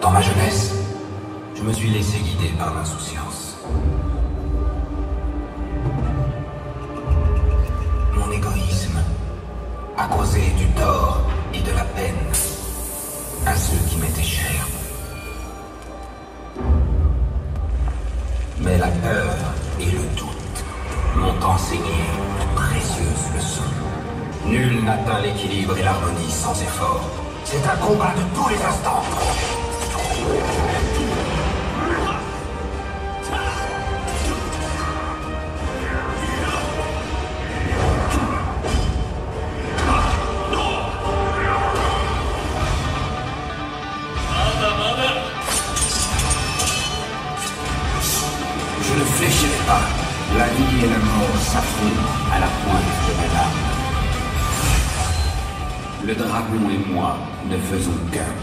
Dans ma jeunesse, je me suis laissé guider par l'insouciance. Mon égoïsme a causé du tort et de la peine à ceux qui m'étaient chers. Mais la peur et le doute m'ont enseigné de précieuses leçons. Nul n'atteint l'équilibre et l'harmonie sans effort. C'est un combat de tous les instants. Je ne fléchirai pas. La vie et la mort s'affrontent à la pointe de ma lame. Le dragon et moi ne faisons qu'un.